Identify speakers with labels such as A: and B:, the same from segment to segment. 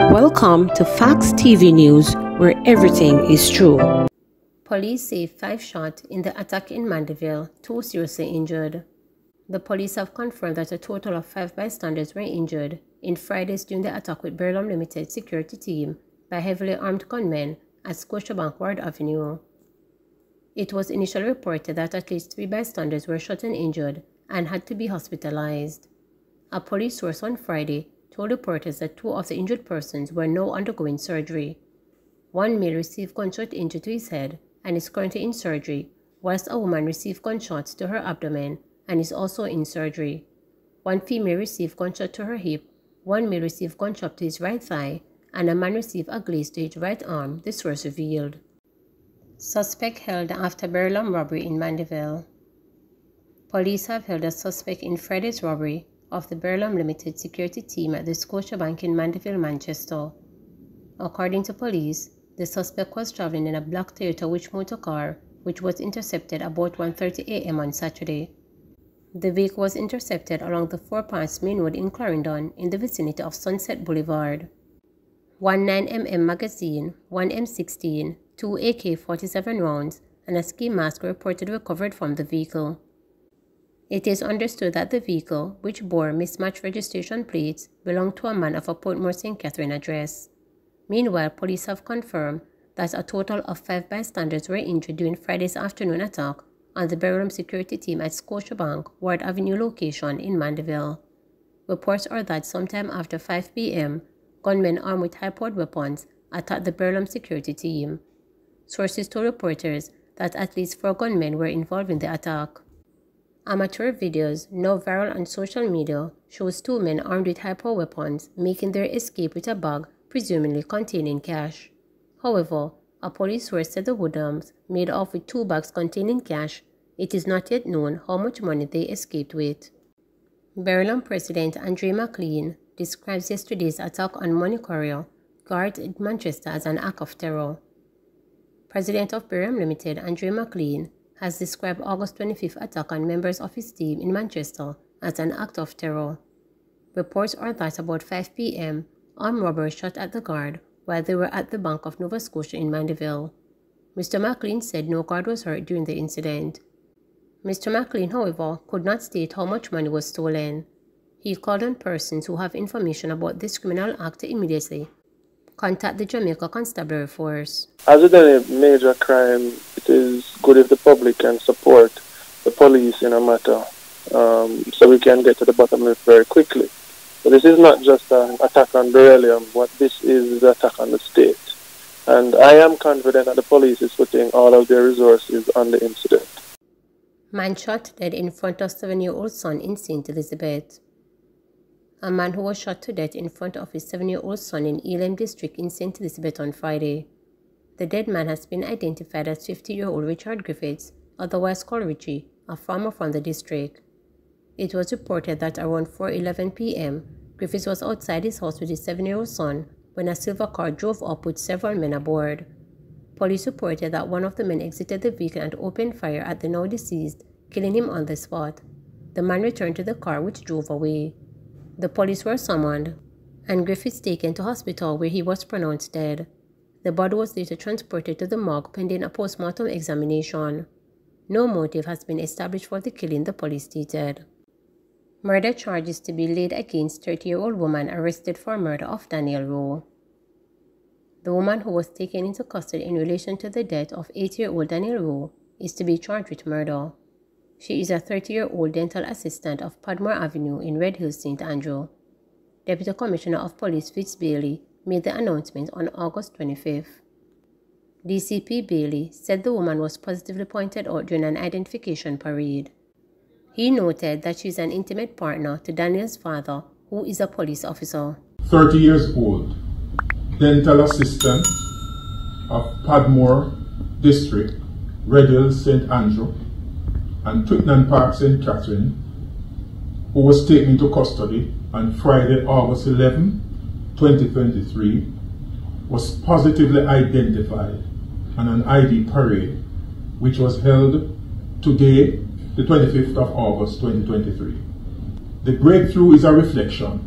A: Welcome to Facts TV News, where everything is true. Police say five shot in the attack in Mandeville, two seriously injured. The police have confirmed that a total of five bystanders were injured in Friday's during the attack with Burlum Limited security team by heavily armed gunmen at Scotiabank Ward Avenue. It was initially reported that at least three bystanders were shot and injured and had to be hospitalized. A police source on Friday told reporters that two of the injured persons were now undergoing surgery. One male received gunshot injury to his head and is currently in surgery, whilst a woman received gunshots to her abdomen and is also in surgery. One female received gunshot to her hip, one male received gunshot to his right thigh, and a man received a glaze to his right arm, the source revealed. Suspect held after Burlum robbery in Mandeville. Police have held a suspect in Friday's robbery of the Burlum Limited security team at the Scotiabank in Mandeville, Manchester. According to police, the suspect was traveling in a black Toyota Wish motor car, which was intercepted about 1.30 a.m. on Saturday. The vehicle was intercepted along the Four Points Main Road in Clarendon in the vicinity of Sunset Boulevard. One 9mm magazine, one M16, two AK-47 rounds, and a ski mask reported recovered from the vehicle. It is understood that the vehicle, which bore mismatched registration plates, belonged to a man of a Portmore St. Catherine address. Meanwhile, police have confirmed that a total of five bystanders were injured during Friday's afternoon attack on the Burlum security team at Scotiabank, Ward Avenue location in Mandeville. Reports are that sometime after 5 p.m., gunmen armed with high-powered weapons attacked the Burlum security team. Sources told reporters that at least four gunmen were involved in the attack. Amateur videos, now viral on social media, shows two men armed with hyper weapons making their escape with a bag presumably containing cash. However, a police source said the Woodhams made off with two bags containing cash. It is not yet known how much money they escaped with. Burlum President Andre McLean describes yesterday's attack on money courier guards in Manchester as an act of terror. President of Burlum Limited Andre McLean has described August 25th attack on members of his team in Manchester as an act of terror. Reports are that about 5 p.m., armed robbers shot at the guard while they were at the Bank of Nova Scotia in Mandeville. Mr. McLean said no guard was hurt during the incident. Mr. McLean, however, could not state how much money was stolen. He called on persons who have information about this criminal act immediately contact the Jamaica Constabulary Force.
B: As with any major crime, it is good if the public can support the police in a matter um, so we can get to the bottom of it very quickly. But this is not just an attack on Burlum, what this is is an attack on the state. And I am confident that the police is putting all of their resources on the incident.
A: Man shot dead in front of seven-year-old son in St. Elizabeth. A man who was shot to death in front of his seven-year-old son in Elim District in St. Elizabeth on Friday. The dead man has been identified as 50-year-old Richard Griffiths, otherwise called Richie, a farmer from the district. It was reported that around 4.11 p.m., Griffiths was outside his house with his seven-year-old son when a silver car drove up with several men aboard. Police reported that one of the men exited the vehicle and opened fire at the now deceased, killing him on the spot. The man returned to the car which drove away. The police were summoned, and Griffiths taken to hospital where he was pronounced dead. The body was later transported to the morgue pending a post-mortem examination. No motive has been established for the killing, the police stated. Murder charges to be laid against 30-year-old woman arrested for murder of Daniel Rowe. The woman who was taken into custody in relation to the death of 8-year-old Daniel Rowe is to be charged with murder. She is a 30-year-old dental assistant of Padmore Avenue in Red Hill, St. Andrew. Deputy Commissioner of Police Fitz Bailey made the announcement on August 25th. DCP Bailey said the woman was positively pointed out during an identification parade. He noted that she is an intimate partner to Daniel's father, who is a police officer.
C: 30 years old, dental assistant of Padmore District, Red Hill, St. Andrew, and Twickenham Park St. Catherine, who was taken into custody on Friday, August 11, 2023, was positively identified on an ID parade which was held today, the 25th of August 2023. The breakthrough is a reflection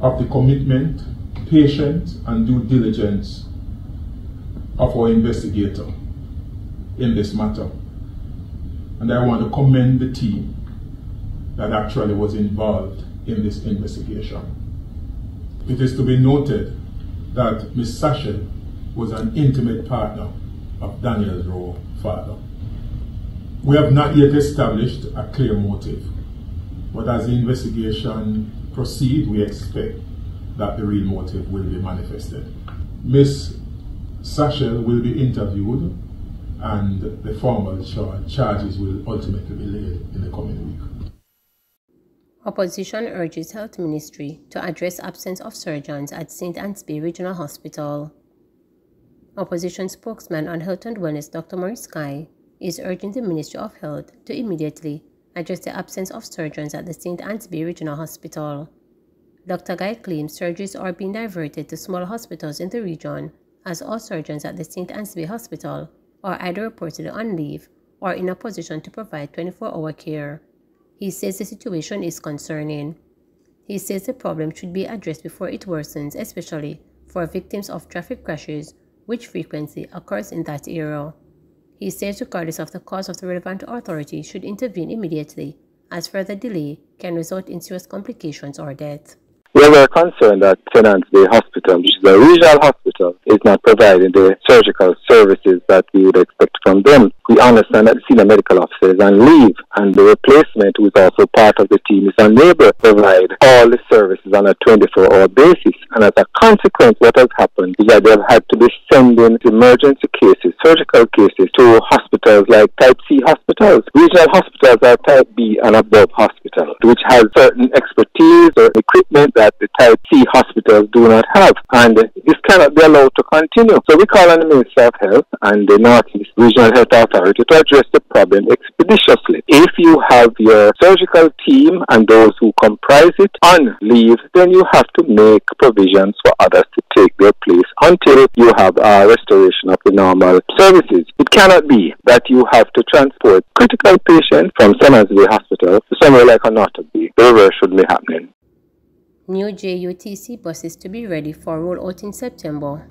C: of the commitment, patience and due diligence of our investigator in this matter. And I want to commend the team that actually was involved in this investigation. It is to be noted that Ms. Sachel was an intimate partner of Daniel Rowe, father. We have not yet established a clear motive, but as the investigation proceeds, we expect that the real motive will be manifested. Ms. Sachel will be interviewed and the formal charges will ultimately be laid in the coming week.
A: Opposition urges Health Ministry to address absence of surgeons at St. Ann's Bay Regional Hospital. Opposition spokesman on Health and Wellness Dr. Morais Guy is urging the Ministry of Health to immediately address the absence of surgeons at the St. Ann's Bay Regional Hospital. Dr. Guy claims surgeries are being diverted to smaller hospitals in the region as all surgeons at the St. Ann's Bay Hospital are either reported on leave or in a position to provide 24-hour care. He says the situation is concerning. He says the problem should be addressed before it worsens, especially for victims of traffic crashes which frequently occurs in that area. He says regardless of the cause of the relevant authority should intervene immediately, as further delay can result in serious complications or death.
D: We are concerned that St. Ann's Bay Hospital, which is a regional hospital, is not providing the surgical services that we would expect from them. We understand that the senior medical officer is on leave, and the replacement, who is also part of the team, is unable to provide all the services on a 24-hour basis. And as a consequence, what has happened is that they've had to be sending emergency cases, surgical cases, to hospitals like Type C hospitals. Regional hospitals are Type B and above hospitals, which has certain expertise or equipment that the Type C hospitals do not have. And this cannot be allowed to continue. So we call on the Minister of Health and the Northeast Regional Health Authority to address the problem expeditiously. If you have your surgical team and those who comprise it on leave, then you have to make provisions for others to take their place until you have a restoration of the normal services. It cannot be that you have to transport critical patients from St. Hospital to somewhere like Annotto Bay. The reverse should be happening.
A: New JUTC buses to be ready for rollout in September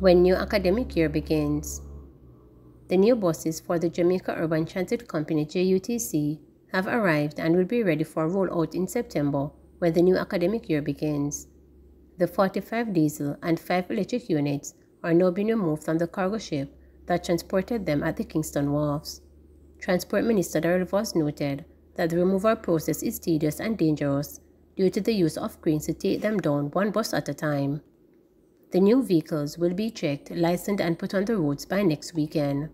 A: when new academic year begins. The new buses for the Jamaica Urban Transit Company JUTC have arrived and will be ready for rollout in September when the new academic year begins. The 45 diesel and 5 electric units are now being removed from the cargo ship that transported them at the Kingston wharves. Transport Minister Daryl Vaz noted that the removal process is tedious and dangerous due to the use of cranes to take them down one bus at a time. The new vehicles will be checked, licensed and put on the roads by next weekend.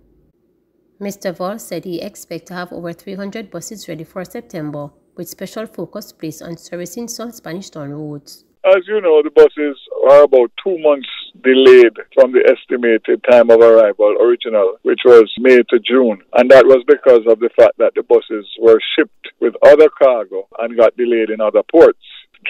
A: Mr. Vaz said he expects to have over 300 buses ready for September, with special focus placed on servicing South Spanish Town roads.
E: As you know, the buses are about two months delayed from the estimated time of arrival original, which was May to June. And that was because of the fact that the buses were shipped with other cargo and got delayed in other ports.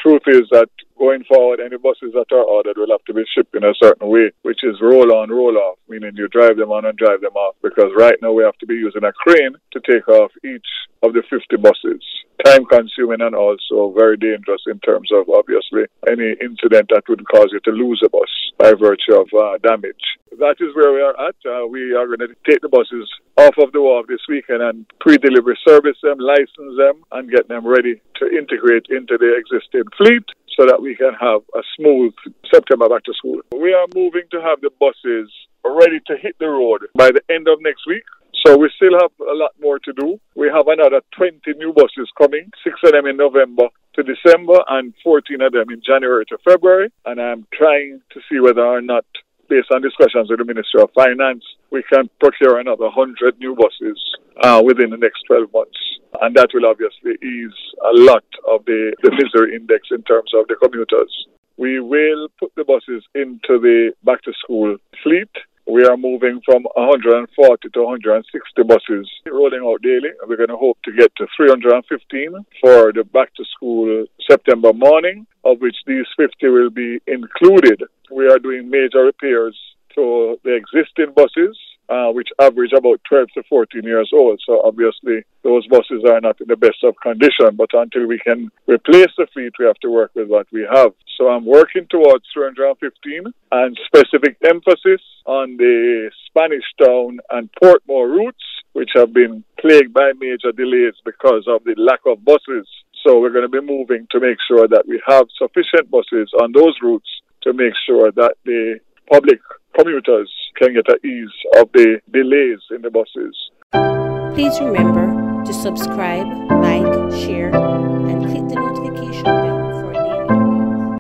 E: Truth is that going forward, any buses that are ordered will have to be shipped in a certain way, which is roll on, roll off, meaning you drive them on and drive them off. Because right now we have to be using a crane to take off each of the 50 buses. Time consuming and also very dangerous in terms of obviously any incident that would cause you to lose a bus by virtue of uh, damage. That is where we are at. Uh, we are going to take the buses off of the wharf this weekend and pre-delivery service them, license them, and get them ready to integrate into the existing fleet so that we can have a smooth September back to school. We are moving to have the buses ready to hit the road by the end of next week. So we still have a lot more to do. We have another 20 new buses coming, six of them in November to December and 14 of them in January to February. And I'm trying to see whether or not, based on discussions with the Ministry of Finance, we can procure another 100 new buses uh, within the next 12 months. And that will obviously ease a lot of the, the misery index in terms of the commuters. We will put the buses into the back to school fleet. We are moving from 140 to 160 buses rolling out daily. We're going to hope to get to 315 for the back to school September morning, of which these 50 will be included. We are doing major repairs to the existing buses uh, which average about 12 to 14 years old. So obviously, those buses are not in the best of condition. But until we can replace the fleet, we have to work with what we have. So I'm working towards 315 and specific emphasis on the Spanish Town and Portmore routes, which have been plagued by major delays because of the lack of buses. So we're going to be moving to make sure that we have sufficient buses on those routes to make sure that the public commuters can get at ease of the delays in the buses.
A: Please remember to subscribe, like, share,